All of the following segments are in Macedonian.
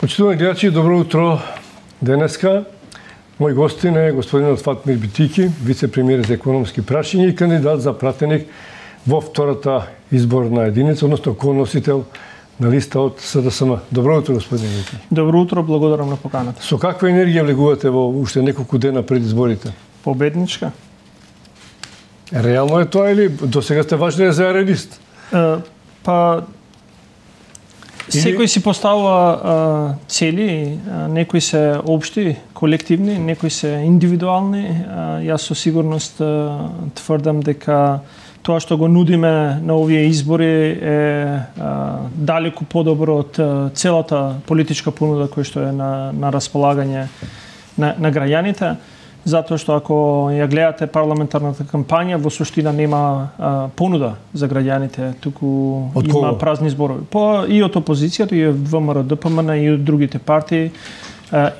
Почитувани гледачи, добро утро. Денеска мој гостин е господинот Фатмир Битики, вице-премиер за економски прашања и кандидат за пратеник во втората изборна единица, односно коносител на листа од СДСМ. Добро утро, господин Битики. Добро утро, благодарам на поканата. Со каква енергија влегувате во уште неколку дена пред изборите? Победничка. Реално е тоа или до сега сте важни за реалист? па Секој си поставува а, цели, а, некои се обшти, колективни, некои се индивидуални. А, јас со сигурност а, тврдам дека тоа што го нудиме на овие избори е а, далеку подобро од целата политичка понуда која што е на, на располагање на, на граѓаните затоа што ако ја гледате парламентарната кампања, во суштина нема а, понуда за граѓаните, туку од има празни зборови. По и од опозицијата, и од ВМРО, ДПМН, и од другите партии.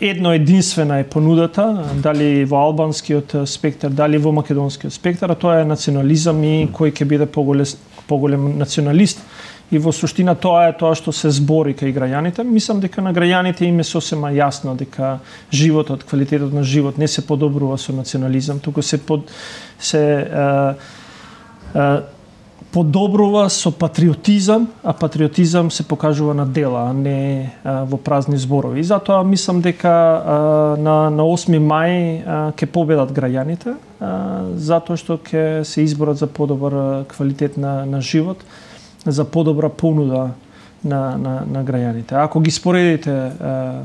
Едно единствена е понудата, дали во албанскиот спектар, дали во македонскиот спектар, а тоа е национализам и кој ќе биде поголем, поголем националист и во суштина тоа е тоа што се збори кај граѓаните. Мислам дека на граѓаните им е сосема јасно дека животот, квалитетот на живот не се подобрува со национализам, туку се под се е, е, подобрува со патриотизам, а патриотизам се покажува на дела, а не а, во празни зборови. И затоа мислам дека а, на, на 8 мај а, ќе победат граѓаните, а, затоа што ќе се изборат за подобар квалитет на, на живот за подобра понуда на, на, на граѓаните. Ако ги споредите е,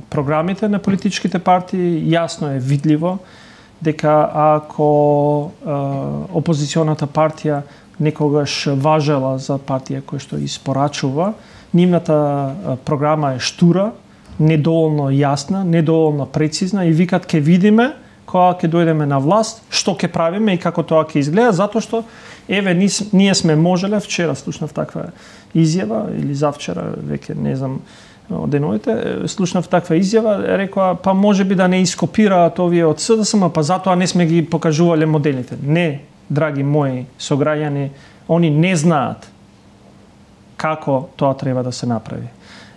програмите на политичките партии, јасно е видливо дека ако е, опозиционата партија некогаш важела за партија која што испорачува, нивната програма е штура, недоволно јасна, недоволно прецизна и викат ке видиме кога ќе дојдеме на власт, што ќе правиме и како тоа ќе изгледа, затоа што еве ние сме можеле вчера слушнав таква изјава или завчера веќе не знам од деновите, слушнав таква изјава, рекоа па може би да не ископираат овие од СДСМ, па затоа не сме ги покажувале моделите. Не, драги мои сограѓани, они не знаат како тоа треба да се направи.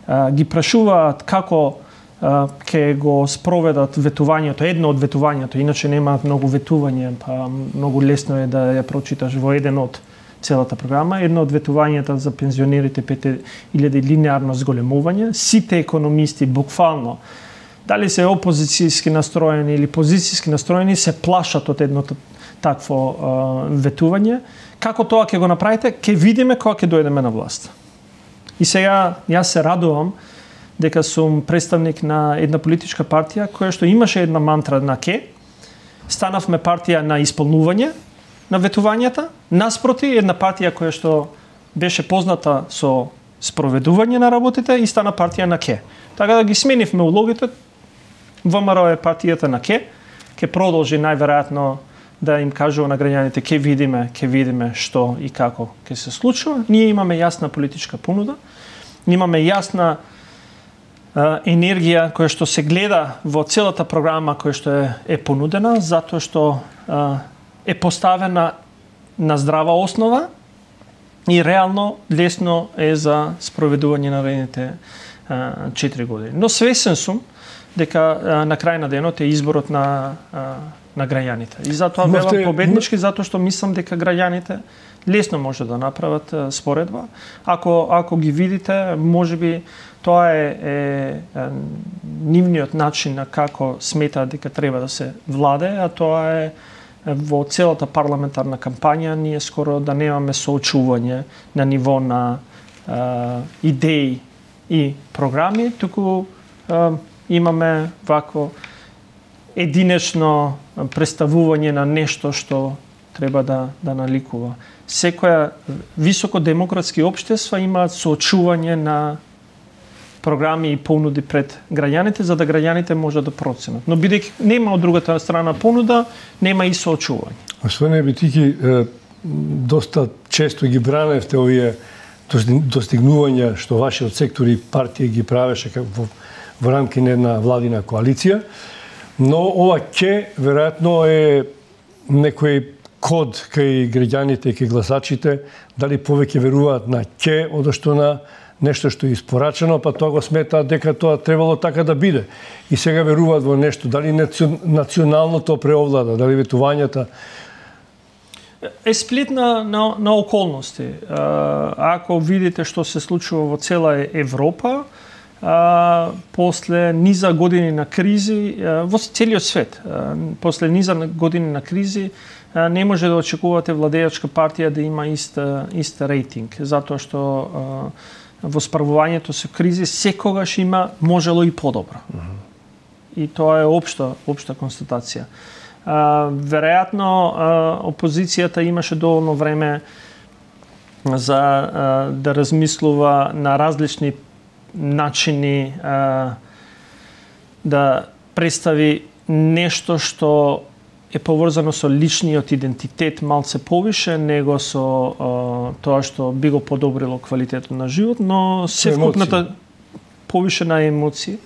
А, ги прашуваат како ќе го спроведат ветувањето, едно од ветувањето, иначе нема многу ветување, па многу лесно е да ја прочиташ во еден од целата програма. Едно од ветувањата за пензионерите 5000 линеарно зголемување. Сите економисти буквално дали се опозицијски настроени или позицијски настроени се плашат од едното такво а, ветување. Како тоа ќе го направите? Ќе видиме кога ќе дојдеме на власт. И сега јас се радувам дека сум представник на една политичка партија која што имаше една мантра на ке, станавме партија на исполнување на ветувањата, наспроти една партија која што беше позната со спроведување на работите и стана партија на ке. Така да ги сменивме улогите, ВМРО е партијата на ке, ке продолжи најверојатно да им кажува на граѓаните ке видиме, ке видиме што и како ќе се случува. Ние имаме јасна политичка понуда, имаме јасна енергија која што се гледа во целата програма која што е, е понудена, затоа што е поставена на здрава основа и реално лесно е за спроведување на наредните 4 години. Но свесен сум дека на крај на денот е изборот на на граѓаните. И затоа велам победнички затоа што мислам дека граѓаните лесно може да направат споредба. Ако ако ги видите, можеби тоа е, е, е нивниот начин на како смета дека треба да се владе, а тоа е во целата парламентарна кампања ние скоро да немаме соочување на ниво на е, идеи и програми, туку е, имаме вако единечно представување на нешто што треба да, да наликува. Секоја високо демократски имаат соочување на програми и понуди пред граѓаните за да граѓаните можат да проценат. Но бидејќи нема од другата страна понуда, нема и соочување. Господине Битики, доста често ги браневте овие достигнувања што вашиот сектор и партија ги правеше во, во рамки на една владина коалиција, но ова ке веројатно е некој код кај граѓаните и кај гласачите, дали повеќе веруваат на ке, одошто на нешто што е испорачено, па тоа го сметаат дека тоа требало така да биде. И сега веруваат во нешто, дали националното преовлада, дали ветувањата е сплит на, на, на околности. Ако видите што се случува во цела Европа, а, после низа години на кризи во целиот свет, а, после низа години на кризи, а, не може да очекувате владеачка партија да има ист, ист рейтинг, затоа што а, во справувањето со кризи секогаш има можело и подобро. Mm -hmm. И тоа е општа, општа констатација. А, веројатно а, опозицијата имаше доволно време за а, да размислува на различни начини а, да представи нешто што е поврзано со личниот идентитет малце повише него со а, тоа што би го подобрило квалитетот на живот, но севкупната повише на емоции.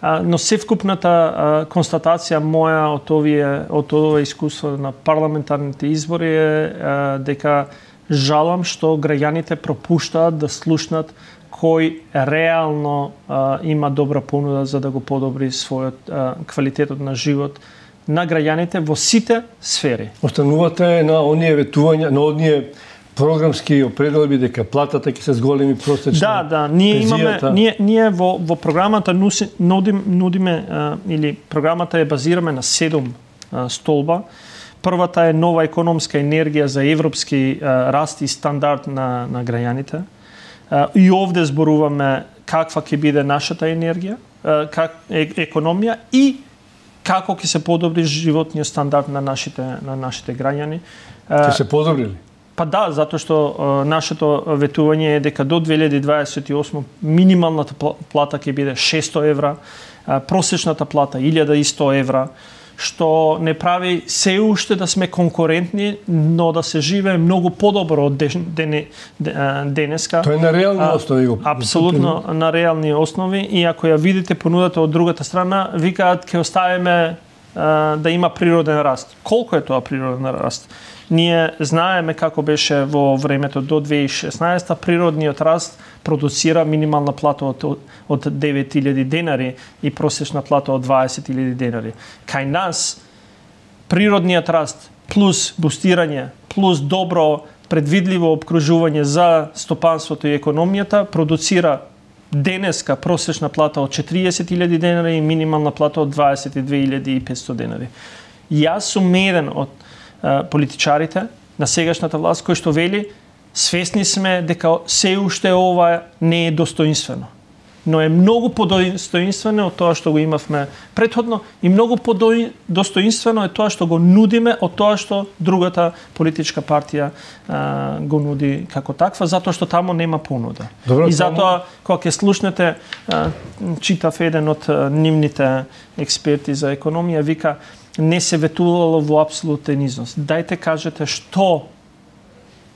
А, но севкупната а, констатација моја од овие од ова искуство на парламентарните избори е а, дека жалам што граѓаните пропуштаат да слушнат кој реално а, има добра понуда за да го подобри својот а, квалитетот на живот на граѓаните во сите сфери. Останувате на оние ветувања, на оние програмски определби дека платата ќе се зголеми просечна. Да, да, ние имаме ние ние во во програмата нудим нудиме а, или програмата е базираме на седум а, столба. Првата е нова економска енергија за европски а, раст и стандард на на граѓаните. И овде зборуваме каква ќе биде нашата енергија, как економија и како ќе се подобри животниот стандард на нашите на нашите граѓани. Ќе се подобри ли? Па да, затоа што нашето ветување е дека до 2028 минималната плата ќе биде 600 евра, просечната плата 1100 евра, што не прави се уште да сме конкурентни, но да се живее многу подобро од ден, денеска. Тоа е на реални основи. Го... Апсолутно на реални основи и ако ја видите понудата од другата страна, викаат ќе оставиме да има природен раст. Колку е тоа природен раст? Ние знаеме како беше во времето до 2016 природниот раст продуцира минимална плата од, од 9000 денари и просечна плата од 20000 денари. Кај нас природниот раст плюс бустирање, плюс добро предвидливо обкружување за стопанството и економијата продуцира денеска просечна плата од 40.000 денари и минимална плата од 22.500 денари. Јас сум еден од политичарите на сегашната власт кој што вели свесни сме дека се уште ова не е достоинствено но е многу подостоинствено од тоа што го имавме предходно и многу подостоинствено е тоа што го нудиме од тоа што другата политичка партија а, го нуди како таква, затоа што тамо нема понуда. Добро, и затоа, кога ќе слушнете, а, читав еден од нивните експерти за економија, вика, не се ветувало во апсолутен износ. Дајте кажете што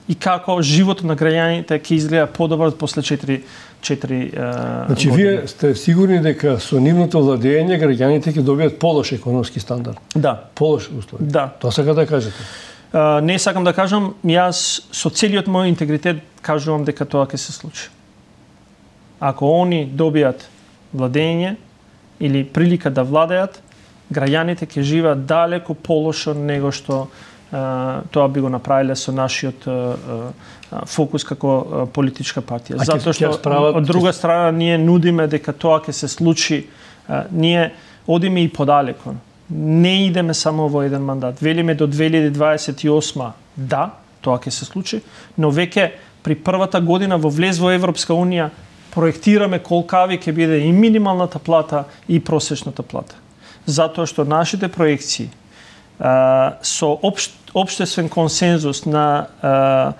и како животот на граѓаните ќе изгледа подобар после 4 4 Значи години. вие сте сигурни дека со нивното владење граѓаните ќе добијат полош економски стандард. Да. Полош услови. Да. Тоа сака да кажете. Uh, не сакам да кажам, јас со целиот мој интегритет кажувам дека тоа ќе се случи. Ако они добијат владење или прилика да владеат, граѓаните ќе живеат далеко полошо него што тоа би го направиле со нашиот фокус како политичка партија. А Затоа што справат... од друга страна ние нудиме дека тоа ќе се случи, ние одиме и подалеко. Не идеме само во еден мандат. Велиме до 2028 да, тоа ќе се случи, но веќе при првата година во влез во Европска унија проектираме колкави ќе биде и минималната плата и просечната плата. Затоа што нашите проекции со општ, обштествен консензус на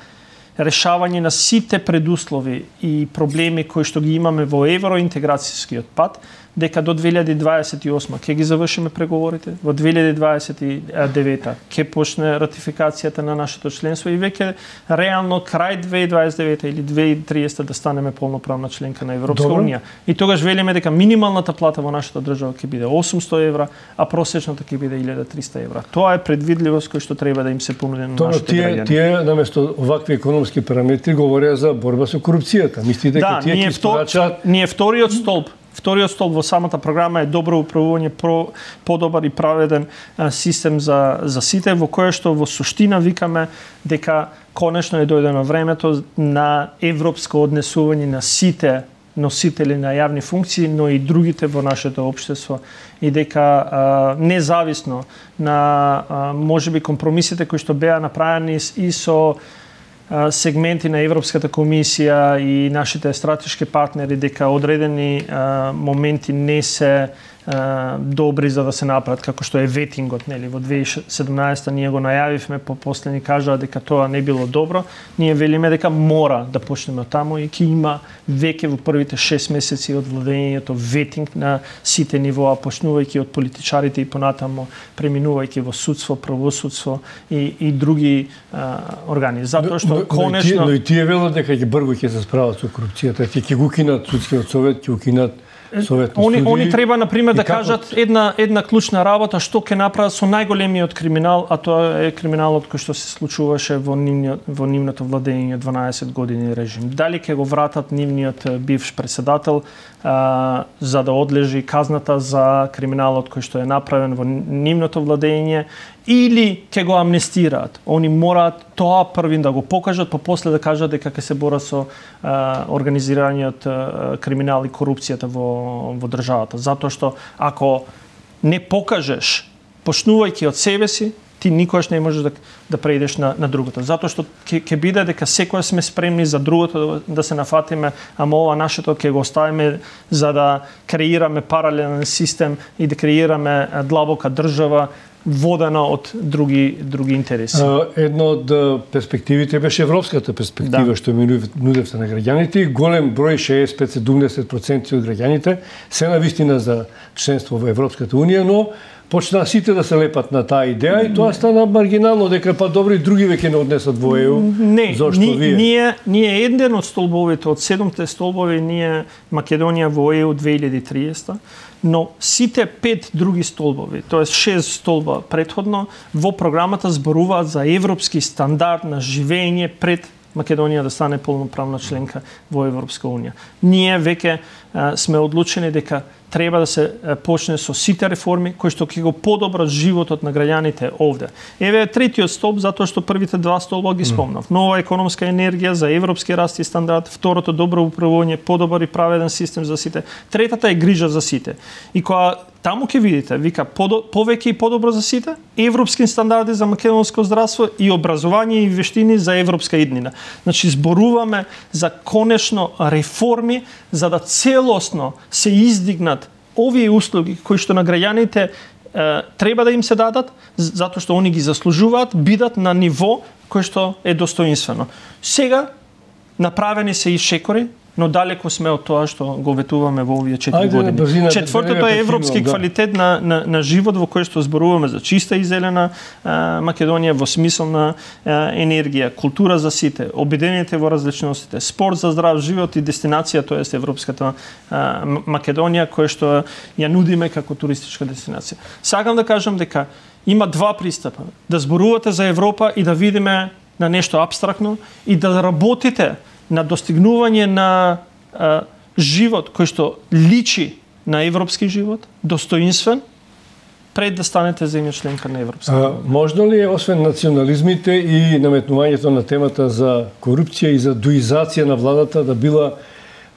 решавање на сите предуслови и проблеми кои што ги имаме во евроинтеграцијскиот пат, дека до 2028 ќе ги завршиме преговорите, во 2029 ќе почне ратификацијата на нашето членство и веќе реално крај 2029 или 2030 да станеме полноправна членка на Европска Добре. унија. И тогаш велиме дека минималната плата во нашата држава ќе биде 800 евра, а просечната ќе биде 1300 евра. Тоа е предвидливост кој што треба да им се понуди на нашите тие, граѓани. Тие наместо овакви економски македонски параметри говореа за борба со корупцијата. Мислите дека да, тие ќе втор, спорачаат ние вториот столб Вториот столб во самата програма е добро управување, про, подобар и праведен а, систем за, за сите, во кое што во суштина викаме дека конечно е дојдено времето на европско однесување на сите носители на јавни функции, но и другите во нашето општество и дека а, независно на а, можеби компромисите кои што беа направени и со сегменти на Европската комисија и нашите стратешки партнери дека одредени моменти не се добри за да се направат како што е ветингот, нели во 2017 ние го најавивме, по после ни кажаа дека тоа не било добро. Ние велиме дека мора да почнеме таму и ќе има веќе во првите 6 месеци од владењето ветинг на сите нивоа, почнувајќи од политичарите и понатамо преминувајќи во судство, правосудство и, и други а, органи. Затоа што но, конечно но и тие велат дека ќе брзо ќе се справат со корупцијата, ќе ќе го кинат судскиот совет, ќе го кинат советни они, студии. они треба, например, да како... кажат една, една клучна работа, што ќе направат со најголемиот криминал, а тоа е криминалот кој што се случуваше во, нивниот, во нивното владење 12 години режим. Дали ќе го вратат нивниот бивш председател а, за да одлежи казната за криминалот кој што е направен во нивното владење или ќе го амнестираат. Они мораат тоа првин да го покажат, па после да кажат дека ќе се бора со е, организираниот е, криминал и корупцијата во, во државата. Затоа што ако не покажеш, почнувајќи од себе си, ти никогаш не можеш да, да преидеш на, на другото. Затоа што ќе, ќе биде дека секоја сме спремни за другото да, да се нафатиме, ама ова нашето ќе го оставиме за да креираме паралелен систем и да креираме длабока држава водена од други други интереси. Едно од перспективите беше европската перспектива да. што ми нудевте на граѓаните. Голем број 65-70% од граѓаните се на вистина за членство во Европската унија, но почнаа сите да се лепат на таа идеја и тоа стана маргинално дека па добри други веќе не однесат во ЕУ. Не, Зошто ни, вие? ние ние еден од столбовите од седумте столбови ние Македонија во ЕУ 2030 но сите пет други столбови, тоест шест столба предходно, во програмата зборуваат за европски стандард на живење пред Македонија да стане полноправна членка во Европска Унија. Ние веќе сме одлучени дека треба да се почне со сите реформи кои што ќе го подобрат животот на граѓаните овде. Еве третиот столб затоа што првите два столба ги спомнав. Нова економска енергија за европски раст и стандард, второто добро управување, подобар и праведен систем за сите. Третата е грижа за сите. И кога таму ќе видите, вика повеќе и подобро за сите, европски стандарди за македонско здравство и образование и вештини за европска иднина. Значи зборуваме за конечно реформи за да целосно се издигнат овие услуги кои што на граѓаните е, треба да им се дадат затоа што они ги заслужуваат, бидат на ниво кое што е достоинствено. Сега направени се и шекори, но далеко сме од тоа што го ветуваме во овие 4 Ајде, години. брзина, Четвртото е европски да. квалитет на, на, на живот во кој што зборуваме за чиста и зелена а, Македонија во смисол на а, енергија, култура за сите, обединените во различностите, спорт за здрав живот и дестинација, тоа е европската а, Македонија која што ја нудиме како туристичка дестинација. Сакам да кажам дека има два пристапа. Да зборувате за Европа и да видиме на нешто абстрактно и да работите на достигнување на а, живот кој што личи на европски живот, достоинствен, пред да станете земја членка на Европска А, можно ли е, освен национализмите и наметнувањето на темата за корупција и за дуизација на владата да била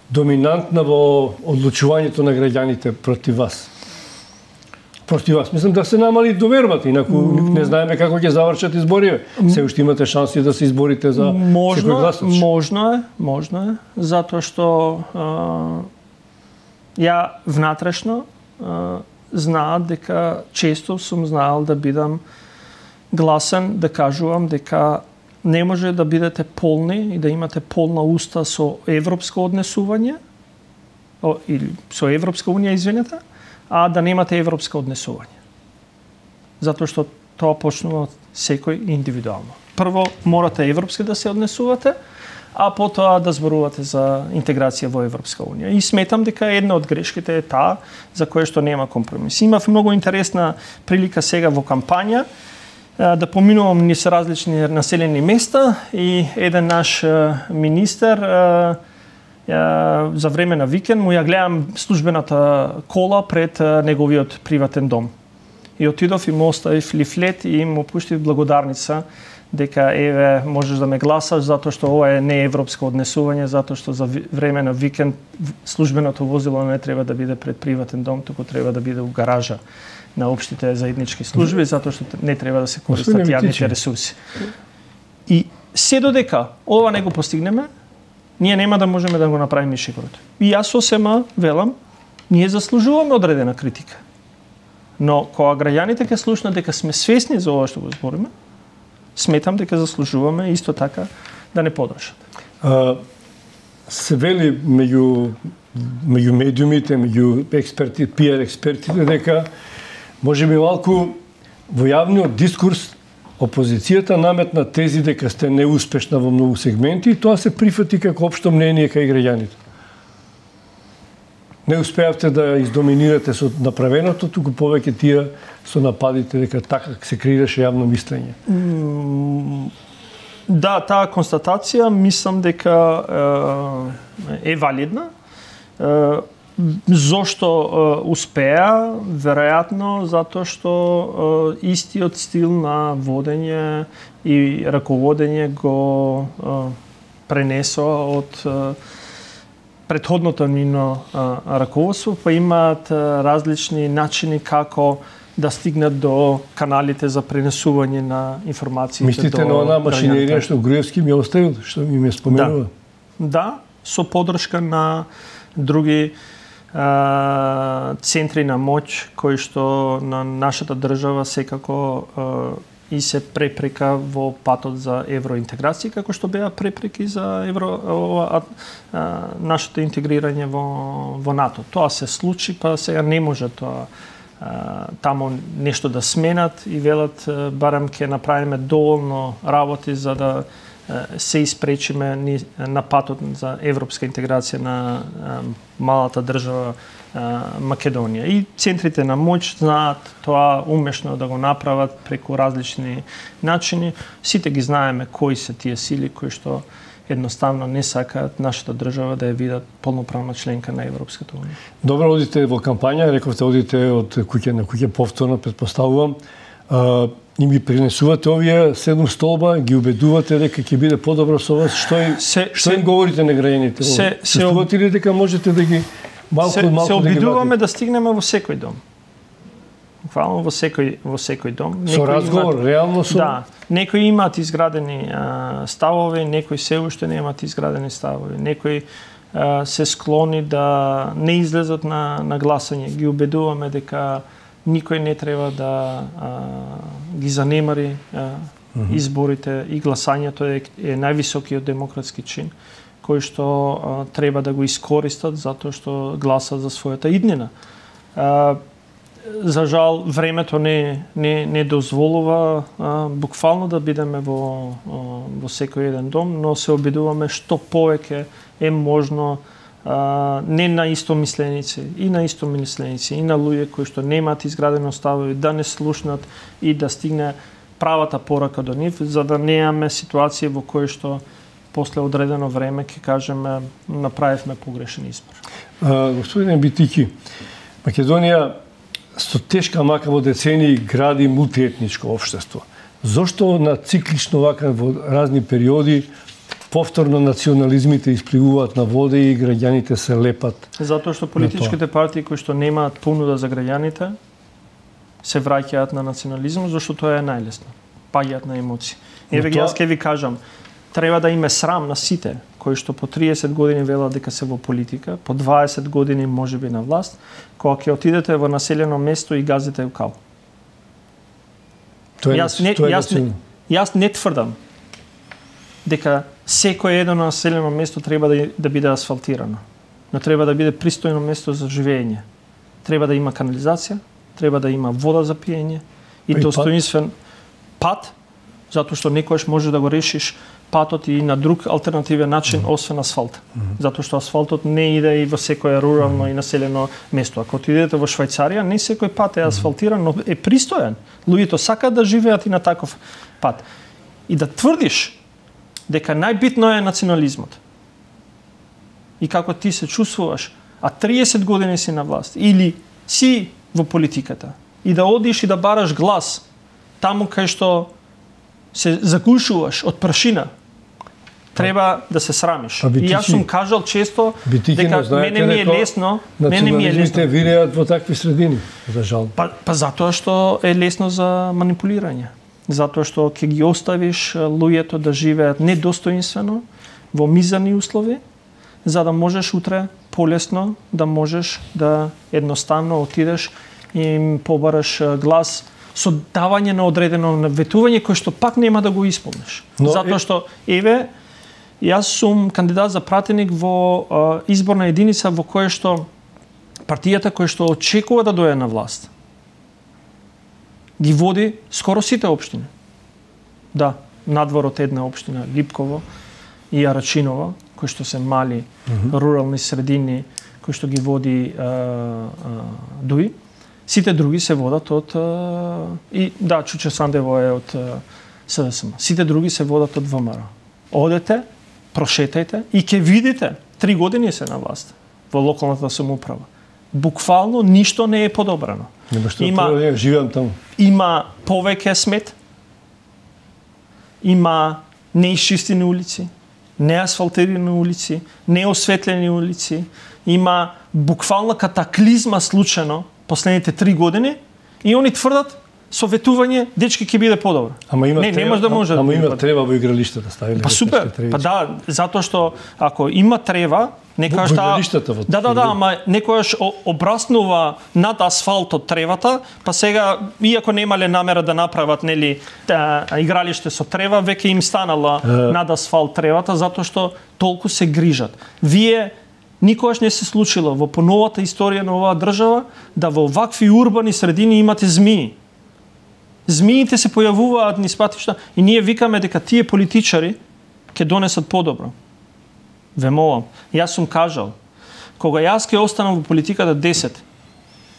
доминантна во одлучувањето на граѓаните против вас? Против вас. Мислам да се намали довербата, инаку не знаеме како ќе завршат избориве. Се уште имате шанси да се изборите за секој можно, гласач. можно е, можно е, затоа што а, ја внатрешно а, знаат дека често сум знаел да бидам гласен, да кажувам дека не може да бидете полни и да имате полна уста со европско однесување, о, или со Европска унија, извинете, а да немате европско однесување. Затоа што тоа почнува од секој индивидуално. Прво, морате европски да се однесувате, а потоа да зборувате за интеграција во Европска Унија. И сметам дека една од грешките е таа за која што нема компромис. Имав многу интересна прилика сега во кампања да поминувам низ различни населени места и еден наш министер за време на викенд му ја гледам службената кола пред неговиот приватен дом. И отидов и му оставив лифлет и му пуштив благодарница дека еве можеш да ме гласаш затоа што ова е не европско однесување, затоа што за време на викенд службеното возило не треба да биде пред приватен дом, туку треба да биде у гаража на општите заеднички служби, затоа што не треба да се користат јавните ресурси. И се додека ова не го постигнеме, ние нема да можеме да го направиме шегурот. И јас сосема велам, ние заслужуваме одредена критика. Но кога граѓаните ќе слушнат дека сме свесни за ова што го збориме, сметам дека заслужуваме исто така да не подршат. А, се вели меѓу меѓу медиумите, меѓу експерти, пиар експертите дека може би малку во јавниот дискурс опозицијата наметна тези дека сте неуспешна во многу сегменти и тоа се прифати како општо мнение кај граѓаните. Не успеавте да издоминирате со направеното, туку повеќе тие со нападите дека така се креираше јавно мислење? Да, таа констатација мислам дека е валидна. Зошто успеа? Веројатно затоа што истиот стил на водење и раководење го пренесоа од предходното нино раководство, па имаат различни начини како да стигнат до каналите за пренесување на информациите Мислите до на она машинерија што Груевски ми оставил, што ми ме споменува? Да, да со подршка на други центри на моќ кои што на нашата држава секако и се препрека во патот за евроинтеграција, како што беа препреки за евро а, а, нашето интегрирање во во НАТО. Тоа се случи, па сега не може тоа тамо нешто да сменат и велат барем ќе направиме доволно работи за да се испречиме на патот за европска интеграција на малата држава Македонија. И центрите на моќ знаат тоа умешно да го направат преку различни начини. Сите ги знаеме кои се тие сили кои што едноставно не сакаат нашата држава да ја видат полноправна членка на Европската унија. Добро, одите во кампања, рековте одите од куќе на куќе повторно, предпоставувам. А, и ми пренесувате овие седум столба, ги убедувате дека ќе биде подобро со вас. Што, и, се, што се, им говорите на граѓаните? Се, се, се ли дека можете да ги малку се, малку се обидуваме да, да стигнеме во секој дом буквално во секој во секој дом. Некои со разговор, имат, реално со Да, некои имаат изградени а, ставови, некои се уште немаат изградени ставови, некои а, се склони да не излезат на на гласање. Ги убедуваме дека никој не треба да а, ги занемари а, изборите и гласањето е, е највисокиот демократски чин кој што а, треба да го искористат затоа што гласат за својата иднина. А, за жал времето не не не дозволува а, буквално да бидеме во во секој еден дом, но се обидуваме што повеќе е можно а, не на исто мисленици, и на исто мисленици, и на луѓе кои што немаат изградено ставови да не слушнат и да стигне правата порака до нив, за да не имаме ситуација во кои што после одредено време ќе кажеме направивме погрешен избор. А, господине Битики, Македонија со тешка мака во децени гради мултиетничко општество. Зошто на циклично вака во разни периоди повторно национализмите испливуваат на воде и граѓаните се лепат? Затоа што политичките партии кои што немаат понуда за граѓаните се враќаат на национализмот зашто тоа е најлесно. Паѓаат на емоции. Еве тоа... јас ќе ви кажам, треба да име срам на сите кои што по 30 години велат дека се во политика, по 20 години можеби на власт, кога ќе отидете во населено место и газите кал. Тоа е, јас не, тоа е јас, не, јас не тврдам дека секој едно населено место треба да, да биде асфалтирано, но треба да биде пристојно место за живење. Треба да има канализација, треба да има вода за пиење и, и достоинствен пат, затоа што некојаш може да го решиш патот и на друг алтернативен начин mm -hmm. освен асфалт. Mm -hmm. Затоа што асфалтот не иде и во секое рурално mm -hmm. и населено место. Ако отидете во Швајцарија, не секој пат е асфалтиран, но е пристоен. Луѓето сакаат да живеат и на таков пат. И да тврдиш дека најбитно е национализмот. И како ти се чувствуваш, а 30 години си на власт или си во политиката и да одиш и да бараш глас таму кај што се загушуваш од прашина, треба да се срамиш. Па, и јас сум кажал често дека мене ми е лесно, мене ми е лесно. виреат во такви средини, за жал. Па, па затоа што е лесно за манипулирање. Затоа што ќе ги оставиш луѓето да живеат недостоинствено во мизерни услови, за да можеш утре полесно да можеш да едноставно отидеш и им побараш глас со давање на одредено наветување кој што пак нема да го исполниш. Но, Затоа што еве јас сум кандидат за пратеник во изборна единица во која што партијата која што очекува да дојде на власт ги води скоро сите општини. Да, надвор од една општина Липково и Арачиново, кои што се мали mm -hmm. рурални средини кои што ги води а, а, Дуи Сите други се водат од и да, Чуче Сандево е од СДСМ. Сите други се водат од ВМРО. Одете, прошетајте и ќе видите три години се на власт во локалната самоуправа. Буквално ништо не е подобрано. Нема што има, да живеам таму. Има повеќе смет, има неисчистени улици, неасфалтирани улици, неосветлени улици, има буквална катаклизма случено последните три години и они тврдат со ветување дечки ќе биде подобро. Ама има не, треба, немаш да може. Ама да има треба во игралиштата ставиле. Па супер. Па да, затоа што ако има трева, некојаш таа во Да, да, да, ама некојаш обраснува над асфалтот тревата, па сега иако немале намера да направат нели да, игралиште со трева, веќе им станала над асфалт тревата затоа што толку се грижат. Вие Никогаш не се случило во поновата историја на оваа држава да во вакви урбани средини имате змии. Змиите се појавуваат низ патишта и ние викаме дека тие политичари ќе донесат подобро. Ве молам, јас сум кажал, кога јас ќе останам во политиката 10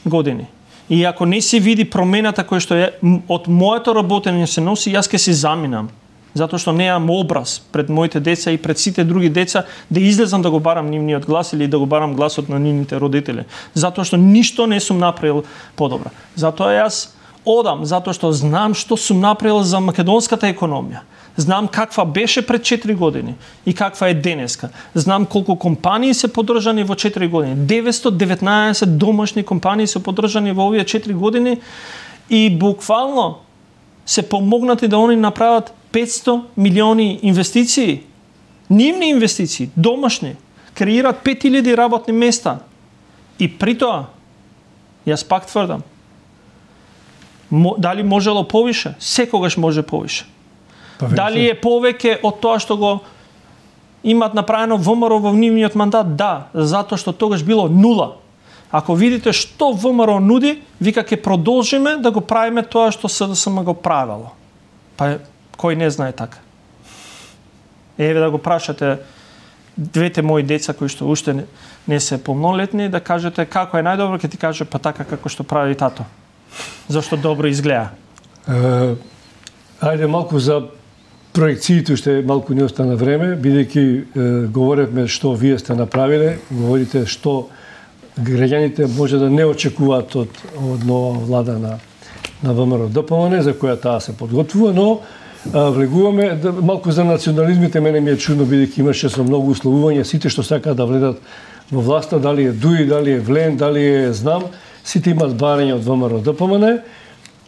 години, и ако не се види промената која што е од моето работење се носи, јас ќе се заминам затоа што неам образ пред моите деца и пред сите други деца да излезам да го барам нивниот глас или да го барам гласот на нивните родители. Затоа што ништо не сум направил подобро. Затоа јас одам, затоа што знам што сум направил за македонската економија. Знам каква беше пред 4 години и каква е денеска. Знам колку компании се подржани во 4 години. 919 домашни компании се подржани во овие 4 години и буквално се помогнати да они направат 500 милиони инвестиции, нивни инвестиции, домашни, креират 5000 работни места. И при тоа, јас пак тврдам, дали можело повише? Секогаш може повише. Па, дали е повеќе од тоа што го имат направено ВМРО во нивниот мандат? Да, затоа што тогаш било нула. Ако видите што ВМРО нуди, вика ќе продолжиме да го правиме тоа што СДСМ го правело. Па Кој не знае така? Еве да го прашате двете мои деца кои што уште не, не се полнолетни да кажете како е најдобро, ќе ти каже па така како што прави тато. Зашто добро изгледа. Е, ајде малку за проекциите уште малку не остана време, бидејќи говоревме што вие сте направиле, говорите што граѓаните може да не очекуваат од, од нова влада на на ВМРО ДПМН, за која таа се подготвува, но влегуваме да, малку за национализмите мене ми е чудно бидејќи имаше со многу условувања сите што сакаат да вледат во власта, дали е Дуи, дали е Влен, дали е знам, сите имаат барање од ВМРО ДПМН.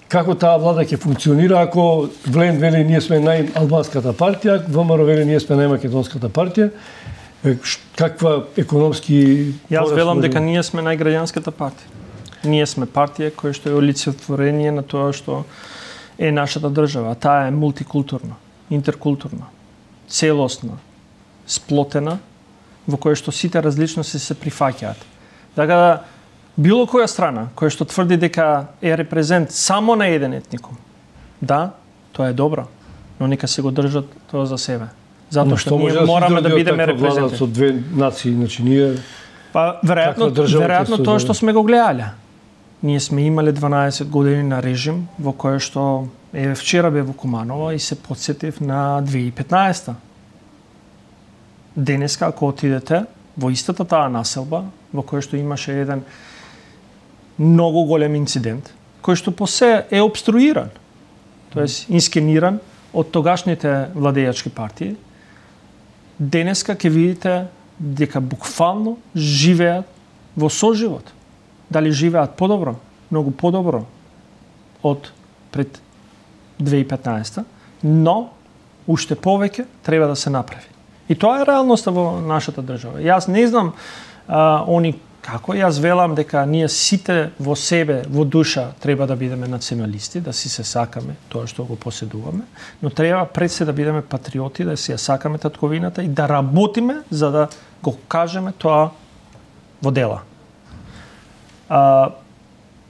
Како таа влада ќе функционира ако Влен вели ние сме најалбанската партија, ВМРО вели ние сме најмакедонската партија? Каква економски Јас велам дека ние сме најграѓанската партија. Ние сме партија која што е олицетворение на тоа што е нашата држава. Таа е мултикултурна, интеркултурна, целосна, сплотена, во која што сите различности се прифаќаат. Така да, било која страна која што тврди дека е репрезент само на еден етникум, да, тоа е добро, но нека се го држат тоа за себе. Затоа што ние мораме да бидеме репрезентативни. со две нации, значи ние Па веројатно веројатно тоа што сме го гледале. Ние сме имале 12 години на режим во кој што е вчера бе во Куманово и се подсетив на 2015 Денеска ако отидете во истата таа населба во која што имаше еден многу голем инцидент кој што по се е обструиран, тоест инскениран од тогашните владејачки партии, денеска ќе видите дека буквално живеат во соживот. Дали живеат подобро, многу подобро од пред 2015 но уште повеќе треба да се направи. И тоа е реалноста во нашата држава. Јас не знам а, они Како јас велам дека ние сите во себе, во душа, треба да бидеме националисти, да си се сакаме тоа што го поседуваме, но треба пред се да бидеме патриоти, да си ја сакаме татковината и да работиме за да го кажеме тоа во дела. А,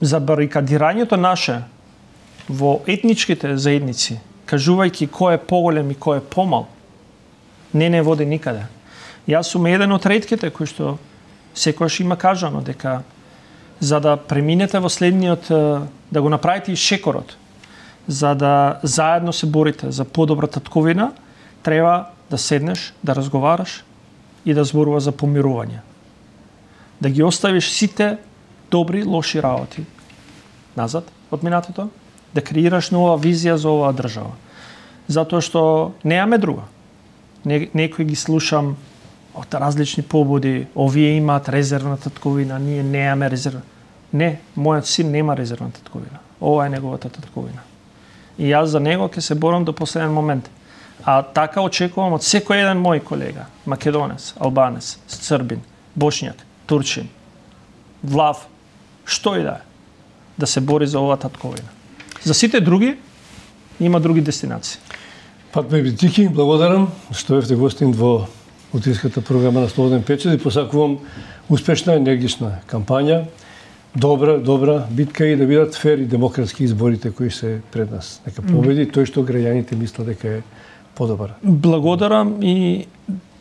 за барикадирањето наше во етничките заедници, кажувајќи кој е поголем и кој е помал, не не води никаде. Јас сум еден од редките кои што секогаш има кажано дека за да преминете во следниот, да го направите и шекорот, за да заедно се борите за подобра татковина, треба да седнеш, да разговараш и да зборува за помирување. Да ги оставиш сите добри, лоши работи назад од минатото, да креираш нова визија за оваа држава. Затоа што неаме друга. Не, некои ги слушам од различни побуди, овие имаат резервна татковина, ние неаме резервна. Не, мојот син нема резервна татковина. Ова е неговата татковина. И јас за него ќе се борам до последен момент. А така очекувам од секој еден мој колега, македонец, албанец, србин, бошњак, турчин, влав, што и да е, да се бори за оваа татковина. За сите други има други дестинации. Патме Битики, благодарам што евте гостин во утиската програма на Слободен печет и посакувам успешна енергична кампања, добра, добра битка и да бидат фер и демократски изборите кои се пред нас. Нека победи тој што граѓаните мислат дека е подобар. Благодарам и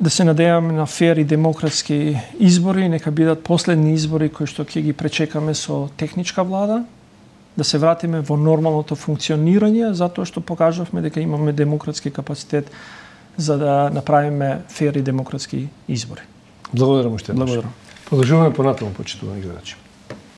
да се надеваме на фер и демократски избори, нека бидат последни избори кои што ќе ги пречекаме со техничка влада, да се вратиме во нормалното функционирање, затоа што покажавме дека имаме демократски капацитет за да направиме фер и демократски избори. Благодарам уште. Благодарам. Продолжуваме понатаму, почитувани гледачи.